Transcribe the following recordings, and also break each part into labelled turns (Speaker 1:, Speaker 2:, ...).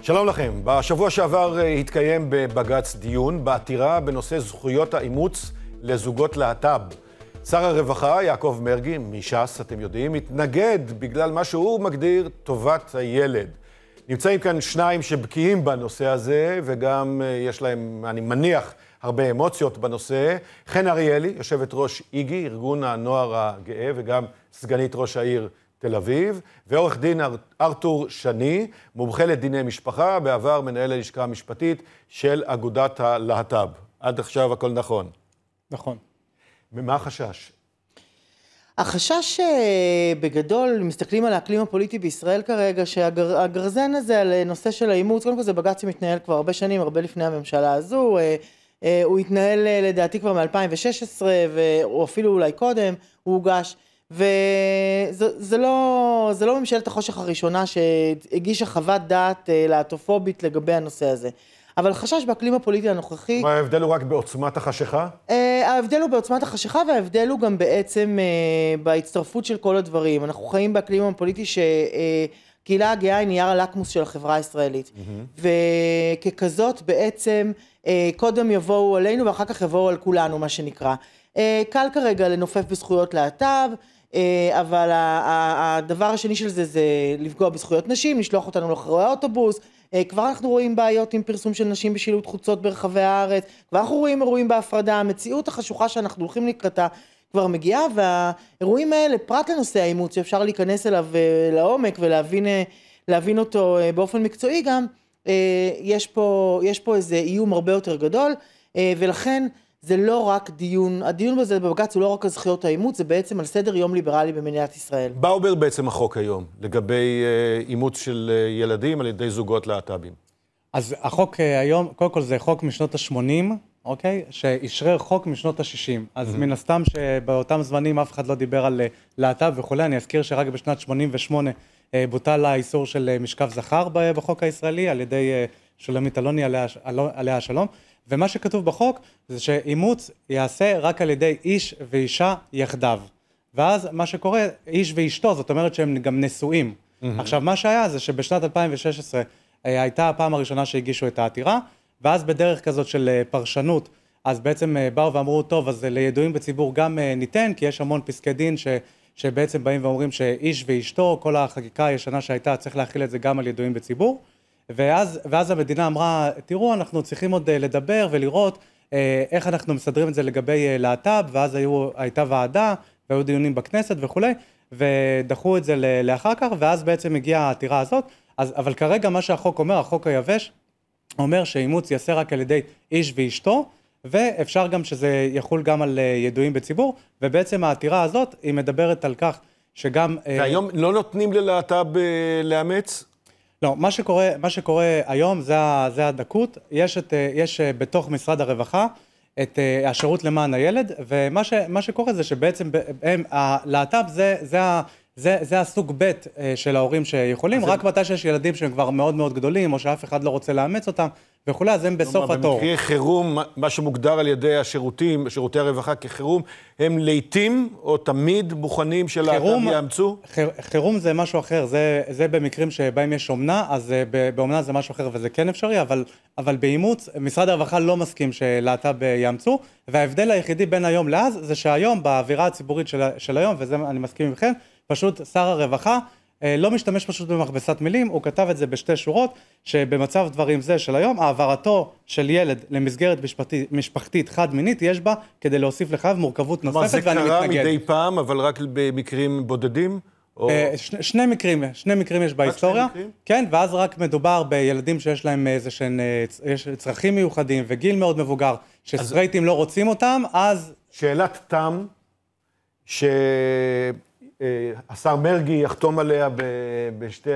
Speaker 1: שלום לכם. בשבוע שעבר אה, התקיים בבג"ץ דיון בעתירה בנושא זכויות האימוץ לזוגות להט"ב. שר הרווחה, יעקב מרגי, מש"ס, אתם יודעים, התנגד בגלל מה שהוא מגדיר טובת הילד. נמצאים כאן שניים שבקיאים בנושא הזה, וגם אה, יש להם, אני מניח, הרבה אמוציות בנושא. חן אריאלי, יושבת ראש איגי, ארגון הנוער הגאה, וגם סגנית ראש העיר תל אביב, ועורך דין ארתור שני, מומחה לדיני משפחה, בעבר מנהל הלשכה המשפטית של אגודת הלהט"ב. עד עכשיו הכל נכון.
Speaker 2: נכון.
Speaker 1: ממה החשש?
Speaker 3: החשש אה, בגדול, מסתכלים על האקלים הפוליטי בישראל כרגע, שהגרזן הזה על נושא של האימוץ, קודם כל זה בג"ץ שמתנהל כבר הרבה שנים, הרבה לפני הממשלה הזו, אה, אה, הוא התנהל לדעתי כבר מ-2016, או אפילו אולי קודם, הוא הוגש. וזה לא, לא ממשלת החושך הראשונה שהגישה חוות דעת להטופובית לגבי הנושא הזה. אבל החשש באקלים הפוליטי הנוכחי...
Speaker 1: מה ההבדל הוא רק בעוצמת החשיכה?
Speaker 3: Uh, ההבדל הוא בעוצמת החשיכה, וההבדל הוא גם בעצם uh, בהצטרפות של כל הדברים. אנחנו חיים באקלים הפוליטי שקהילה uh, הגאה היא נייר הלקמוס של החברה הישראלית. Mm-hmm. וככזאת בעצם uh, קודם יבואו עלינו ואחר כך יבואו על כולנו, מה שנקרא. Uh, קל כרגע לנופף בזכויות להט"ב. אבל הדבר השני של זה זה לפגוע בזכויות נשים, לשלוח אותנו לאחורי האוטובוס, אה, כבר אנחנו רואים בעיות עם פרסום של נשים בשילוט חוצות ברחבי הארץ, כבר אנחנו רואים אירועים בהפרדה, המציאות החשוכה שאנחנו הולכים לקראתה כבר מגיעה, והאירועים האלה, פרט לנושא האימוץ, שאפשר להיכנס אליו אה, לעומק ולהבין אה, אותו באופן מקצועי גם, יש פה, יש פה איזה איום הרבה יותר גדול, ולכן זה לא רק דיון, הדיון בזה בבג"ץ הוא לא רק על זכויות האימוץ, זה בעצם על סדר יום ליברלי במדינת ישראל.
Speaker 1: מה אומר בעצם החוק היום לגבי אה, אימוץ של אה, ילדים על ידי זוגות להט"בים?
Speaker 2: אז החוק אה, היום, קודם כל זה חוק משנות ה-80, אוקיי? שאישרר חוק משנות ה-60. אז mm-hmm. מן הסתם שבאותם זמנים אף אחד לא דיבר על להט"ב וכולי, אני אזכיר שרק בשנת 88 בוטל האיסור של משכב זכר בחוק הישראלי על ידי שולמית אלוני עליה השלום. ומה שכתוב בחוק זה שאימוץ ייעשה רק על ידי איש ואישה יחדיו. ואז מה שקורה, איש ואשתו, זאת אומרת שהם גם נשואים. Mm-hmm. עכשיו, מה שהיה זה שבשנת 2016 אה, הייתה הפעם הראשונה שהגישו את העתירה, ואז בדרך כזאת של אה, פרשנות, אז בעצם אה, באו ואמרו, טוב, אז לידועים בציבור גם ניתן, כי יש המון פסקי דין ש... שבעצם באים ואומרים שאיש ואשתו, כל החקיקה הישנה שהייתה, צריך להכיל את זה גם על ידועים בציבור. ואז, ואז המדינה אמרה, תראו, אנחנו צריכים עוד אה, לדבר ולראות אה, איך אנחנו מסדרים את זה לגבי אה, להט"ב, ואז היו, הייתה ועדה, והיו דיונים בכנסת וכולי, ודחו את זה לאחר כך, ואז בעצם הגיעה העתירה הזאת. אז, אבל כרגע מה שהחוק אומר, החוק היבש, אומר שאימוץ ייעשה רק על ידי איש ואשתו, ואפשר גם שזה יחול גם על ידועים בציבור, ובעצם העתירה הזאת, היא מדברת על כך שגם...
Speaker 1: והיום לא נותנים ללהט"ב לאמץ?
Speaker 2: לא, מה שקורה, מה שקורה היום זה, זה הדקות, יש, את, יש בתוך משרד הרווחה את השירות למען הילד, ומה ש, שקורה זה שבעצם הם, הלהט"ב זה, זה, זה, זה הסוג ב' של ההורים שיכולים, רק מתי שיש ילדים שהם כבר מאוד מאוד גדולים, או שאף אחד לא רוצה לאמץ אותם וכולי, אז הם בסוף התור.
Speaker 1: במקרה חירום, מה שמוגדר על ידי השירותים, שירותי הרווחה כחירום, הם לעיתים או תמיד מוכנים שלהט"ב יאמצו?
Speaker 2: חירום זה משהו אחר, זה, זה במקרים שבהם יש אומנה, אז אה, באומנה זה משהו אחר וזה כן אפשרי, אבל, אבל באימוץ, משרד הרווחה לא מסכים שלהט"ב יאמצו, וההבדל היחידי בין היום לאז, זה שהיום, באווירה הציבורית של, של היום, וזה אני מסכים עמכם, פשוט שר הרווחה לא משתמש פשוט במכבסת מילים, הוא כתב את זה בשתי שורות, שבמצב דברים זה של היום, העברתו של ילד למסגרת משפטית, משפחתית חד-מינית, יש בה כדי להוסיף לחייו מורכבות נוספת,
Speaker 1: ואני מתנגד. מה, זה קרה מדי פעם, אבל רק במקרים בודדים?
Speaker 2: או... אה, שני, שני מקרים, שני מקרים יש בהיסטוריה. רק שני מקרים? כן, ואז רק מדובר בילדים שיש להם איזה שהם, אה, צרכים מיוחדים וגיל מאוד מבוגר, שסטרייטים אז... לא רוצים אותם, אז...
Speaker 1: שאלת תם, ש... אה, השר מרגי יחתום עליה בשתי,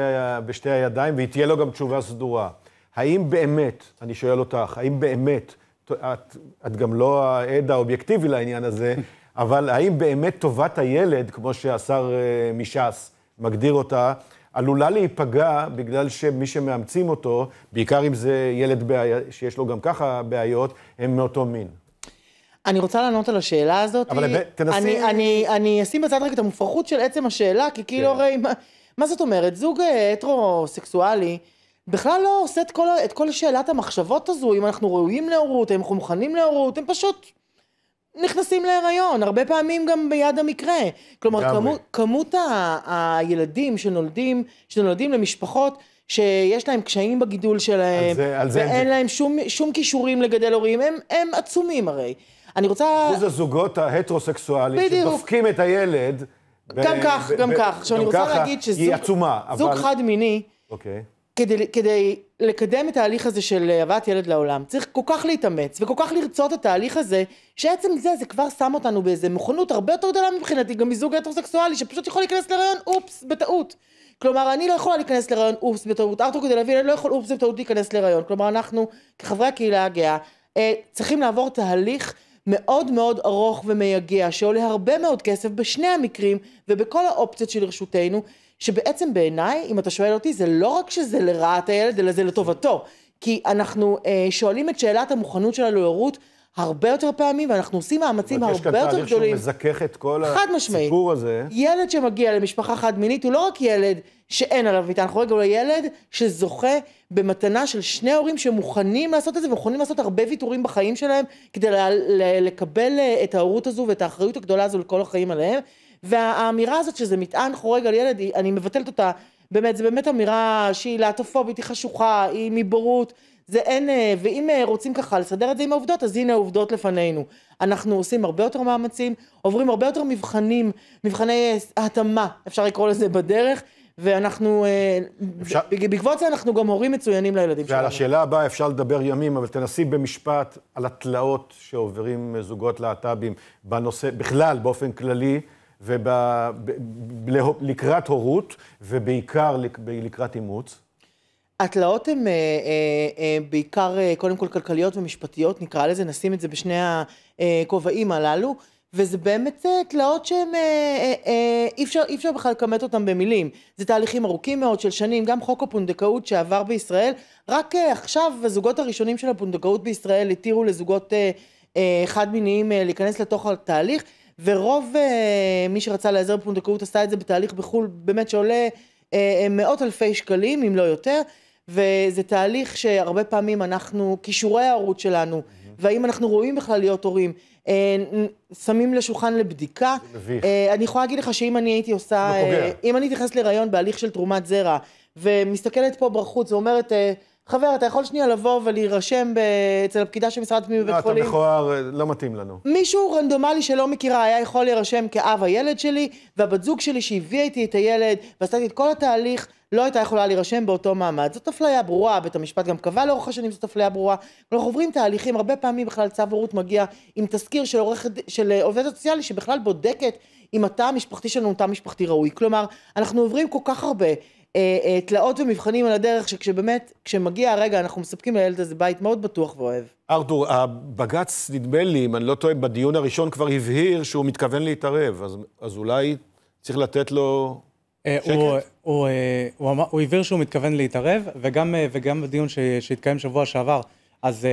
Speaker 1: בשתי הידיים, והיא תהיה לו גם תשובה סדורה. האם באמת, אני שואל אותך, האם באמת, את, את גם לא העד האובייקטיבי לעניין הזה, אבל האם באמת טובת הילד, כמו שהשר אה, מש"ס מגדיר אותה, עלולה להיפגע בגלל שמי שמאמצים אותו, בעיקר אם זה ילד בעיה, שיש לו גם ככה בעיות, הם מאותו מין?
Speaker 3: אני רוצה לענות על השאלה הזאת.
Speaker 1: אבל תנסי...
Speaker 3: אני, אני, אני אשים בצד רק את המופרכות של עצם השאלה, כי כאילו כן. הרי, מה, מה זאת אומרת? זוג אה, הטרוסקסואלי, בכלל לא עושה את כל, את כל שאלת המחשבות הזו, אם אנחנו ראויים להורות, האם אנחנו מוכנים להורות, הם פשוט נכנסים להיריון, הרבה פעמים גם ביד המקרה. כלומר, כמות, כמות ה, הילדים שנולדים, שנולדים למשפחות שיש להם קשיים בגידול שלהם, על זה, על זה ואין זה... להם שום, שום כישורים לגדל הורים, הם, הם עצומים הרי. אני רוצה...
Speaker 1: אחוז הזוגות ההטרוסקסואליים שדופקים את הילד...
Speaker 3: גם ב- כך, ב- גם ב- כך. עכשיו אני רוצה להגיד שזוג...
Speaker 1: היא עצומה,
Speaker 3: אבל... חד מיני...
Speaker 1: אוקיי.
Speaker 3: כדי, כדי לקדם את ההליך הזה של הבאת ילד לעולם, צריך כל כך להתאמץ וכל כך לרצות את התהליך הזה, שעצם זה, זה כבר שם אותנו באיזה מוכנות הרבה יותר גדולה מבחינתי, גם מזוג הטרוסקסואלי, שפשוט יכול להיכנס להיריון, אופס, בטעות. כלומר, אני לא יכולה להיכנס להיריון, אופס, בטעות. ארתור כדי להביא לא יכול, אופס, בטעות להיכנס להיריון. כלומר, אנחנו, כחברי הקהילה הגאה, אה, צריכים לעבור תהליך מאוד מאוד ארוך ומייגע, שעולה הרבה מאוד כסף בשני המקרים ובכל האופציות שלרשותנו, שבעצם בעיניי, אם אתה שואל אותי, זה לא רק שזה לרעת הילד, אלא זה לטובתו. כי אנחנו אה, שואלים את שאלת המוכנות של הלוהרות הרבה יותר פעמים, ואנחנו עושים מאמצים הרבה יותר גדולים. יש כאן תהליך
Speaker 1: שהוא מזכך את כל הסיפור הזה.
Speaker 3: ילד שמגיע למשפחה חד מינית הוא לא רק ילד שאין עליו מיטה, אנחנו רגע הוא ילד שזוכה במתנה של שני הורים שמוכנים לעשות את זה, ומוכנים לעשות הרבה ויתורים בחיים שלהם, כדי לקבל אה, את ההורות הזו ואת האחריות הגדולה הזו לכל החיים עליהם. והאמירה הזאת שזה מטען חורג על ילד, אני מבטלת אותה, באמת, זה באמת אמירה שהיא להטופובית, היא חשוכה, היא מבורות, זה אין, אה, ואם אה, רוצים ככה לסדר את זה עם העובדות, אז הנה העובדות לפנינו. אנחנו עושים הרבה יותר מאמצים, עוברים הרבה יותר מבחנים, מבחני התאמה, אפשר לקרוא לזה בדרך, ואנחנו, אפשר... בעקבות זה אנחנו גם הורים מצוינים לילדים
Speaker 1: שלנו. ועל השאלה הבאה אפשר לדבר ימים, אבל תנסי במשפט על התלאות שעוברים זוגות להט"בים בנושא, בכלל, באופן כללי. ולקראת הורות, ובעיקר לקראת אימוץ?
Speaker 3: התלאות הן אה, אה, אה, בעיקר, אה, קודם כל כלכליות ומשפטיות, נקרא לזה, נשים את זה בשני הכובעים הללו, וזה באמת אה, תלאות שהן, אה, אה, אה, אי אפשר, אי אפשר בכלל לכמת אותן במילים. זה תהליכים ארוכים מאוד של שנים, גם חוק הפונדקאות שעבר בישראל, רק אה, עכשיו הזוגות הראשונים של הפונדקאות בישראל התירו לזוגות אה, אה, חד מיניים אה, להיכנס לתוך התהליך. ורוב אה, מי שרצה להיעזר בפונדקאות עשה את זה בתהליך בחו"ל באמת שעולה מאות אלפי שקלים, אם לא יותר, וזה תהליך שהרבה פעמים אנחנו, כישורי ההורות שלנו. והאם אנחנו רואים בכלל להיות הורים, שמים לשולחן לבדיקה.
Speaker 1: מביך.
Speaker 3: אני יכולה להגיד לך שאם אני הייתי עושה, אם אני אתייחס להיריון בהליך של תרומת זרע, ומסתכלת פה בחוץ ואומרת, חבר, אתה יכול שנייה לבוא ולהירשם אצל הפקידה של משרד הפנים בבית חולים?
Speaker 1: לא, אתה מכוער, לא מתאים לנו.
Speaker 3: מישהו רנדומלי שלא מכירה היה יכול להירשם כאב הילד שלי, והבת זוג שלי שהביאה איתי את הילד, ועשתה את כל התהליך, לא הייתה יכולה להירשם באותו מעמד. זאת אפליה ברורה, בית המשפט גם קבע לאורך השנים זאת אפליה ברורה. אנחנו עוברים תהליכים, הרבה פעמים בכלל צו הורות מגיע עם תזכיר של, עורך, של עובדת סוציאלית שבכלל בודקת אם התא המשפחתי שלנו הוא תא משפחתי ראוי. כלומר, אנחנו עוברים כל כך הרבה אה, אה, תלאות ומבחנים על הדרך, שכשבאמת, כשמגיע הרגע, אנחנו מספקים לילד הזה בית מאוד בטוח ואוהב.
Speaker 1: ארתור, הבג"ץ, נדמה לי, אם אני לא טועה, בדיון הראשון כבר הבהיר שהוא מתכוון להתערב, אז, אז אולי צריך לתת לו
Speaker 2: אה, שקט? הוא, הוא, הוא, הוא, הוא הבהיר שהוא מתכוון להתערב, וגם, וגם בדיון שהתקיים שבוע שעבר, אז,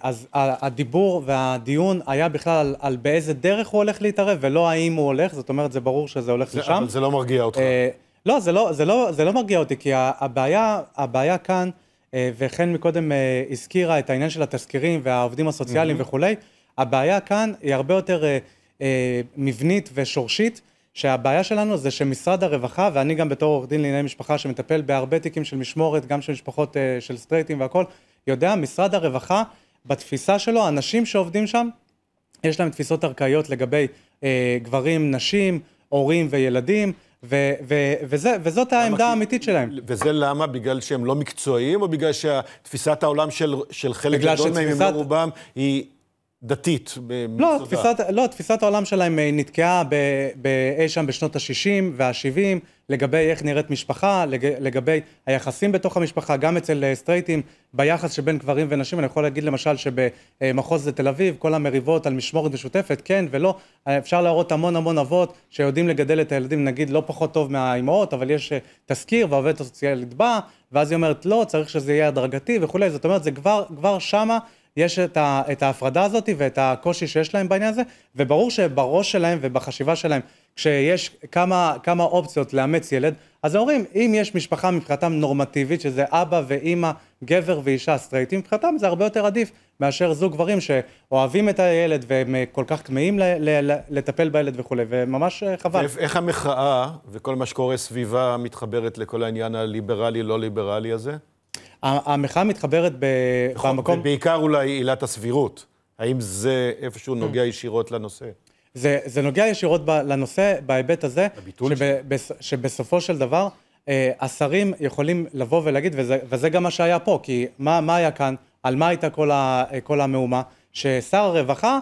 Speaker 2: אז הדיבור והדיון היה בכלל על, על באיזה דרך הוא הולך להתערב, ולא האם הוא הולך, זאת אומרת, זה ברור שזה הולך
Speaker 1: זה,
Speaker 2: לשם.
Speaker 1: אבל זה לא מרגיע אותך.
Speaker 2: לא, זה לא, זה לא, זה לא מרגיע אותי, כי הבעיה, הבעיה כאן, אה, וכן מקודם אה, הזכירה את העניין של התזכירים והעובדים הסוציאליים mm-hmm. וכולי, הבעיה כאן היא הרבה יותר אה, מבנית ושורשית, שהבעיה שלנו זה שמשרד הרווחה, ואני גם בתור עורך דין לענייני משפחה שמטפל בהרבה תיקים של משמורת, גם של משפחות של סטרייטים והכול, יודע, משרד הרווחה, בתפיסה שלו, אנשים שעובדים שם, יש להם תפיסות ארכאיות לגבי אה, גברים, נשים, הורים וילדים, ו- ו- וזה, וזאת העמדה האמיתית שלהם.
Speaker 1: וזה למה? בגלל שהם לא מקצועיים, או בגלל שתפיסת העולם של, של חלק גדול מהם, אם לא רובם, היא דתית
Speaker 2: לא, תפיסת, לא, תפיסת העולם שלהם אה, נתקעה באי שם בשנות ה-60 וה-70, לגבי איך נראית משפחה, לג, לגבי היחסים בתוך המשפחה, גם אצל אה, סטרייטים, ביחס שבין גברים ונשים. אני יכול להגיד למשל שבמחוז תל אביב, כל המריבות על משמורת משותפת, כן ולא, אפשר להראות המון המון אבות שיודעים לגדל את הילדים, נגיד, לא פחות טוב מהאימהות, אבל יש אה, תזכיר והעובדת הסוציאלית באה, ואז היא אומרת, לא, צריך שזה יהיה הדרגתי וכולי. זאת אומרת, זה כבר, כבר שמה יש את, ה, את ההפרדה הזאת ואת הקושי שיש להם בעניין הזה, וברור שבראש שלהם ובחשיבה שלהם, כשיש כמה, כמה אופציות לאמץ ילד, אז אומרים, אם יש משפחה מבחינתם נורמטיבית, שזה אבא ואימא, גבר ואישה סטרייטים, מבחינתם זה הרבה יותר עדיף מאשר זוג גברים שאוהבים את הילד והם כל כך כמהים לטפל בילד וכולי, וממש אה, חבל.
Speaker 1: איך המחאה וכל מה שקורה סביבה מתחברת לכל העניין הליברלי-לא ליברלי הזה?
Speaker 2: המחאה מתחברת במקום...
Speaker 1: ובעיקר אולי עילת הסבירות. האם זה איפשהו נוגע ישירות לנושא?
Speaker 2: זה, זה נוגע ישירות ב, לנושא בהיבט הזה, שבס, שבסופו של דבר אה, השרים יכולים לבוא ולהגיד, וזה, וזה גם מה שהיה פה, כי מה, מה היה כאן, על מה הייתה כל, ה, כל המהומה, ששר הרווחה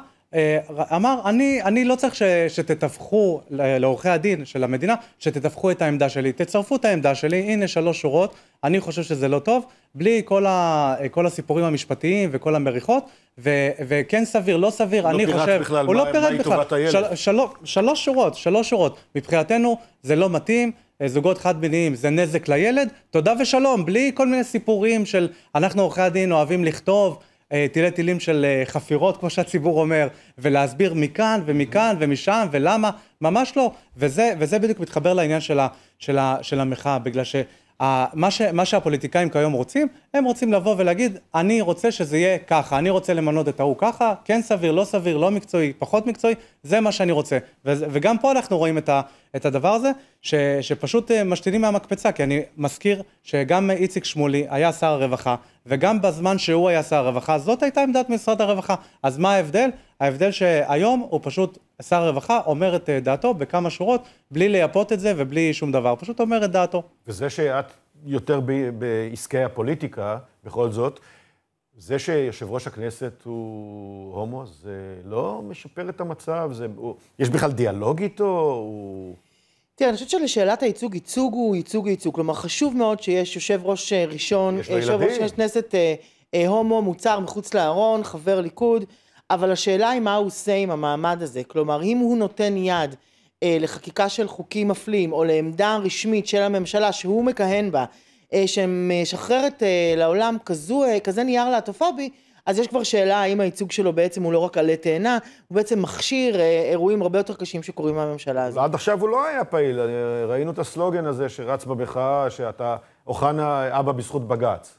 Speaker 2: אמר, אני, אני לא צריך ש, שתתווכו לעורכי הדין של המדינה, שתתווכו את העמדה שלי, תצרפו את העמדה שלי, הנה שלוש שורות, אני חושב שזה לא טוב, בלי כל, ה, כל הסיפורים המשפטיים וכל המריחות, ו, וכן סביר, לא סביר,
Speaker 1: אני
Speaker 2: לא
Speaker 1: חושב, בכלל, הוא לא פירט בכלל, של,
Speaker 2: של, שלוש שורות, שלוש שורות, מבחינתנו זה לא מתאים, אה, זוגות חד מיניים זה נזק לילד, תודה ושלום, בלי כל מיני סיפורים של אנחנו עורכי הדין אוהבים לכתוב, אה, תילי תילים של אה, חפירות, כמו שהציבור אומר, ולהסביר מכאן ומכאן ומשם ולמה, ממש לא. וזה, וזה בדיוק מתחבר לעניין של, של, של המחאה, בגלל ש... מה, ש, מה שהפוליטיקאים כיום רוצים, הם רוצים לבוא ולהגיד, אני רוצה שזה יהיה ככה, אני רוצה למנות את ההוא ככה, כן סביר, לא סביר, לא מקצועי, פחות מקצועי, זה מה שאני רוצה. וגם פה אנחנו רואים את, ה, את הדבר הזה, ש, שפשוט אה, משתינים מהמקפצה, כי אני מזכיר שגם איציק שמולי היה שר הרווחה, וגם בזמן שהוא היה שר הרווחה, זאת הייתה עמדת משרד הרווחה. אז מה ההבדל? ההבדל שהיום הוא פשוט, שר הרווחה אומר את אה, דעתו בכמה שורות, בלי לייפות את זה ובלי שום דבר, פשוט אומר את דעתו.
Speaker 1: וזה שאת יותר בעסקי הפוליטיקה, בכל זאת, זה שיושב ראש הכנסת הוא הומו, זה לא משפר את המצב, זה, הוא, יש בכלל דיאלוג איתו? הוא...
Speaker 3: תראה, אני חושבת שלשאלת הייצוג, ייצוג הוא ייצוג ייצוג. כלומר, חשוב מאוד שיש יושב ראש אה, ראשון, יושב ראש כנסת אה, אה, הומו, מוצר מחוץ לארון, חבר ליכוד, אבל השאלה היא מה הוא עושה עם המעמד הזה. כלומר, אם הוא נותן יד אה, לחקיקה של חוקים מפלים, או לעמדה רשמית של הממשלה שהוא מכהן בה, אה, שמשחררת אה, לעולם כזו, אה, כזה נייר להטופובי, אז יש כבר שאלה האם הייצוג שלו בעצם הוא לא רק עלה תאנה, הוא בעצם מכשיר אה, אירועים הרבה יותר קשים שקורים בממשלה הזאת.
Speaker 1: ועד עכשיו הוא לא היה פעיל, ראינו את הסלוגן הזה שרץ במחאה, שאתה אוחנה אבא בזכות בג"ץ.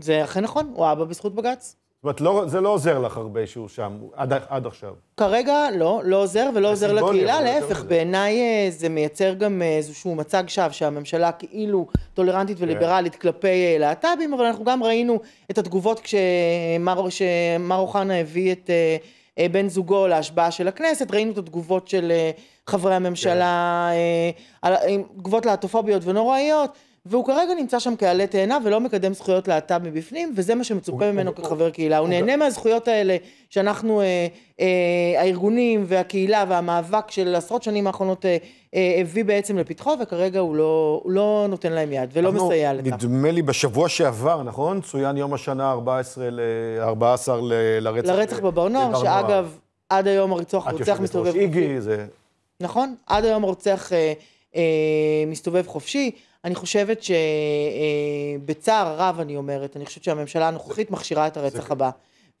Speaker 3: זה אכן נכון, הוא אבא בזכות בג"ץ.
Speaker 1: זאת אומרת, לא, זה לא עוזר לך הרבה שהוא שם, עד, עד עכשיו.
Speaker 3: כרגע לא, לא עוזר ולא עוזר לקהילה, להפך, בעיניי אה, זה מייצר גם אה, איזשהו מצג שווא שהממשלה כאילו טולרנטית כן. וליברלית כלפי אה, להט"בים, אבל אנחנו גם ראינו את התגובות כשמר אוחנה הביא את בן זוגו להשבעה של הכנסת, ראינו את התגובות של חברי הממשלה, כן. תגובות להטופוביות ונוראיות. והוא כרגע נמצא שם כעלה תאנה ולא מקדם זכויות להט"ב מבפנים, וזה מה שמצופה ממנו כחבר קהילה. הוא נהנה מהזכויות האלה שאנחנו, אה, אה, הארגונים והקהילה והמאבק של עשרות שנים האחרונות אה, אה, הביא בעצם לפתחו, וכרגע הוא לא, הוא לא נותן להם יד ולא מסייע לכך.
Speaker 1: נדמה לי בשבוע שעבר, נכון? צוין יום השנה 14 ל-14 לרצח.
Speaker 3: לרצח בבר נוער, שאגב, עד היום הרוצח מסתובב חופשי. זה... נכון, עד היום הרוצח אה, אה, מסתובב חופשי. אני חושבת שבצער רב אני אומרת, אני חושבת שהממשלה הנוכחית מכשירה את הרצח הבא.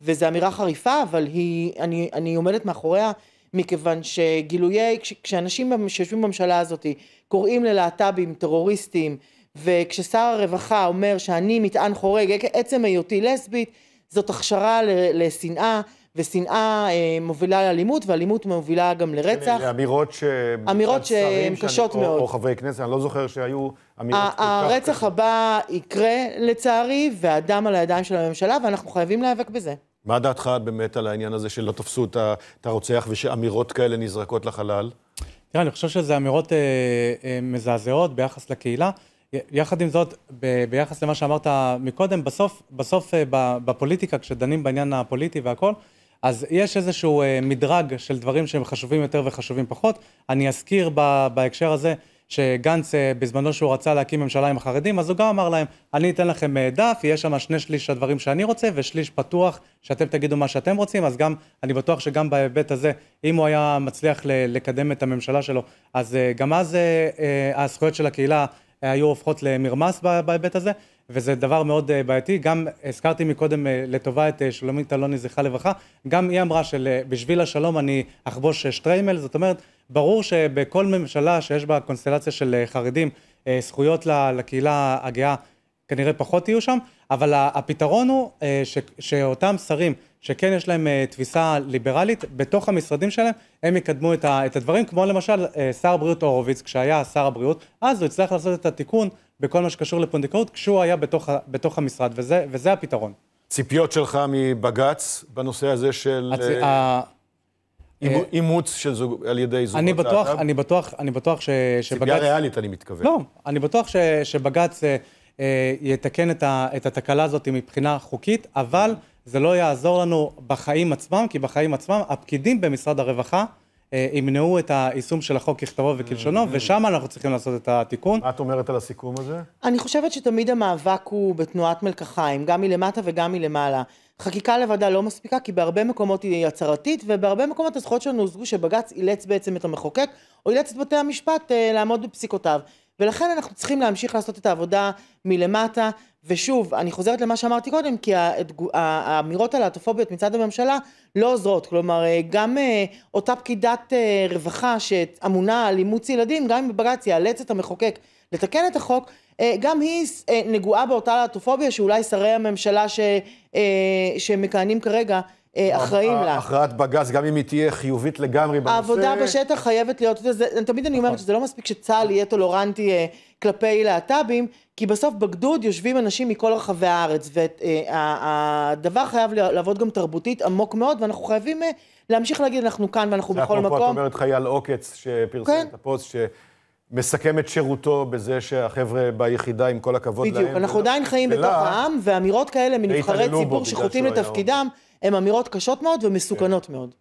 Speaker 3: וזו אמירה חריפה, אבל היא, אני, אני עומדת מאחוריה, מכיוון שגילויי, כש, כשאנשים שיושבים בממשלה הזאת קוראים ללהט"בים טרוריסטים, וכששר הרווחה אומר שאני מטען חורג, עצם היותי לסבית, זאת הכשרה לשנאה. ושנאה אה, מובילה לאלימות, ואלימות מובילה גם לרצח.
Speaker 1: אלה אמירות ש...
Speaker 3: אמירות שהן קשות
Speaker 1: שאני,
Speaker 3: מאוד.
Speaker 1: או, או חברי כנסת, אני לא זוכר שהיו אמירות כל כך...
Speaker 3: הרצח הבא יקרה לצערי, והדם על הידיים של הממשלה, ואנחנו חייבים להיאבק בזה.
Speaker 1: מה דעתך באמת על העניין הזה שלא תפסו את הרוצח ושאמירות כאלה נזרקות לחלל?
Speaker 2: תראה, אני חושב שזה אמירות אה, אה, מזעזעות ביחס לקהילה. יחד עם זאת, ב- ביחס למה שאמרת מקודם, בסוף, בסוף אה, בפוליטיקה, כשדנים בעניין הפוליטי והכל, אז יש איזשהו אה, מדרג של דברים שהם חשובים יותר וחשובים פחות. אני אזכיר בהקשר הזה שגנץ אה, בזמנו שהוא רצה להקים ממשלה עם החרדים, אז הוא גם אמר להם, אני אתן לכם אה, דף, יש שם שני שליש הדברים שאני רוצה ושליש פתוח שאתם תגידו מה שאתם רוצים, אז גם, אני בטוח שגם בהיבט הזה, אם הוא היה מצליח לקדם את הממשלה שלו, אז גם אז הזכויות של הקהילה היו הופכות למרמס בהיבט הזה. וזה דבר מאוד אה, בעייתי. גם הזכרתי מקודם אה, לטובה את אה, שולמית אלוני, זכרה לברכה, גם היא אמרה שבשביל השלום אני אחבוש שטריימל, זאת אומרת, ברור שבכל ממשלה שיש בה קונסטלציה של חרדים, זכויות לקהילה הגאה כנראה פחות יהיו שם, אבל הפתרון הוא ש, שאותם שרים שכן יש להם תפיסה ליברלית, בתוך המשרדים שלהם הם יקדמו את הדברים, כמו למשל שר הבריאות הורוביץ, כשהיה שר הבריאות, אז הוא הצליח לעשות את התיקון בכל מה שקשור לפונדקאות, כשהוא היה בתוך, בתוך המשרד, וזה, וזה הפתרון.
Speaker 1: ציפיות שלך מבג"ץ בנושא הזה של הצ... אה, אה, אימוץ של זוג, על ידי זוגות
Speaker 2: אני בטוח, אני בטוח, אני בטוח ש, שבג"ץ...
Speaker 1: ציפייה ריאלית, אני מתכוון.
Speaker 2: לא, אני בטוח ש, שבג"ץ אה, אה, יתקן את, ה, את התקלה הזאת מבחינה חוקית, אבל זה לא יעזור לנו בחיים עצמם, כי בחיים עצמם הפקידים במשרד הרווחה אה, ימנעו את היישום של החוק ככתבו וכלשונו, mm-hmm. ושם אנחנו צריכים לעשות את התיקון.
Speaker 1: מה את אומרת על הסיכום הזה?
Speaker 3: אני חושבת שתמיד המאבק הוא בתנועת מלקחיים, גם מלמטה וגם מלמעלה. חקיקה לבדה לא מספיקה, כי בהרבה מקומות היא הצהרתית, ובהרבה מקומות הזכויות שלנו הושגו שבג"ץ אילץ בעצם את המחוקק, או אילץ את בתי המשפט אה, לעמוד בפסיקותיו. ולכן אנחנו צריכים להמשיך לעשות את העבודה מלמטה, ושוב, אני חוזרת למה שאמרתי קודם, כי האמירות הלהט"פוביות מצד הממשלה לא עוזרות. כלומר, אה, גם אה, אותה פקידת אה, רווחה שאמונה על אימוץ ילדים, גם אם בג"ץ יאלץ את המחוקק לתקן את החוק, גם היא נגועה באותה להט"פוביה שאולי שרי הממשלה ש, שמכהנים כרגע אחראים לה.
Speaker 1: הכרעת בג"ץ, גם אם היא תהיה חיובית לגמרי בנושא...
Speaker 3: העבודה בשטח חייבת להיות, זה, תמיד אני אומרת נכון. שזה לא מספיק שצה"ל יהיה טולורנטי כלפי להט"בים, כי בסוף בגדוד יושבים אנשים מכל רחבי הארץ, והדבר חייב לעבוד גם תרבותית עמוק מאוד, ואנחנו חייבים אה, להמשיך להגיד, אנחנו כאן ואנחנו בכל מקום.
Speaker 1: את אומרת חייל עוקץ שפרסם כן. את הפוסט, שמסכם את שירותו בזה שהחבר'ה ביחידה, עם כל הכבוד
Speaker 3: בדיוק, להם. בדיוק, אנחנו עדיין חיים בתוך העם, ואמירות כאלה מנבחרי ציבור שחוטאים לתפקידם, הן אמירות קשות מאוד ומסוכנות כן. מאוד.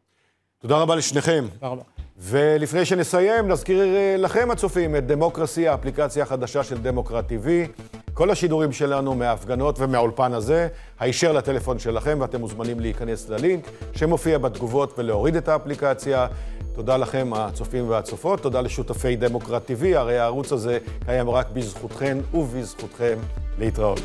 Speaker 1: תודה רבה לשניכם. תודה רבה. ולפני שנסיים, נזכיר אה, לכם, הצופים, את דמוקרסי, האפליקציה החדשה של דמוקרט TV. כל השידורים שלנו מההפגנות ומהאולפן הזה, הישר לטלפון שלכם, ואתם מוזמנים להיכנס ללינק שמופיע בתגובות ולהוריד את האפליקציה. תודה לכם, הצופים והצופות. תודה לשותפי דמוקרט TV, הרי הערוץ הזה קיים רק בזכותכן ובזכותכם להתראות.